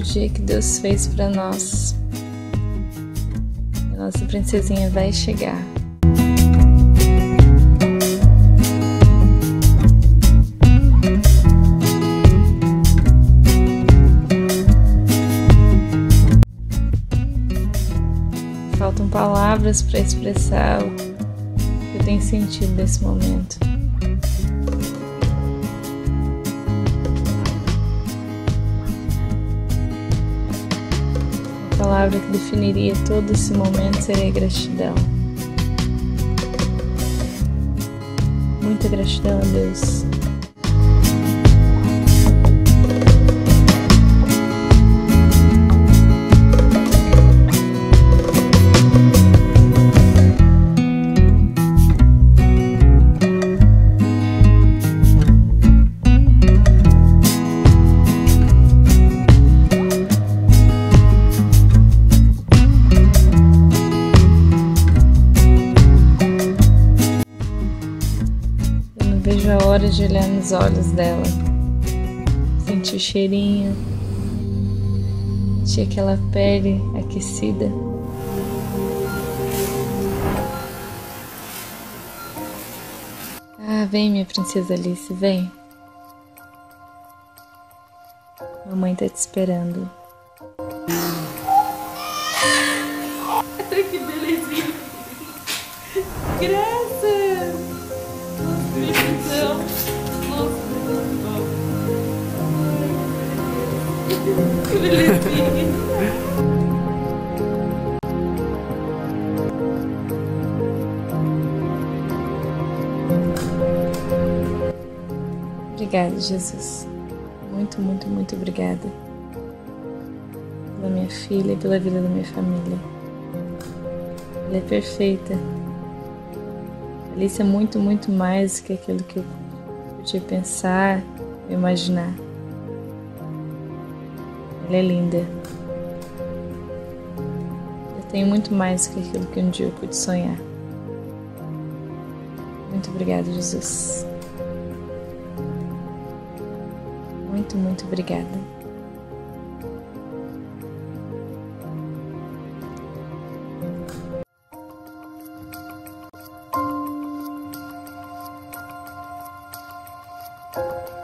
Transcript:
dia que Deus fez para nós. Nossa princesinha vai chegar. Faltam palavras para expressar o que eu tenho sentido nesse momento. Palavra que definiria todo esse momento seria gratidão. Muita gratidão a Deus. Vejo a hora de olhar nos olhos dela, sentir o cheirinho, sentir aquela pele aquecida. Ah, vem, minha princesa Alice, vem. Mamãe tá te esperando. que belezinha! Obrigada, Jesus. Muito, muito, muito obrigada pela minha filha e pela vida da minha família. Ela é perfeita. Alice é muito, muito mais do que aquilo que eu podia pensar imaginar. Ela é linda. Eu tenho muito mais que aquilo que um dia eu pude sonhar. Muito obrigada, Jesus. Muito, muito obrigada. thank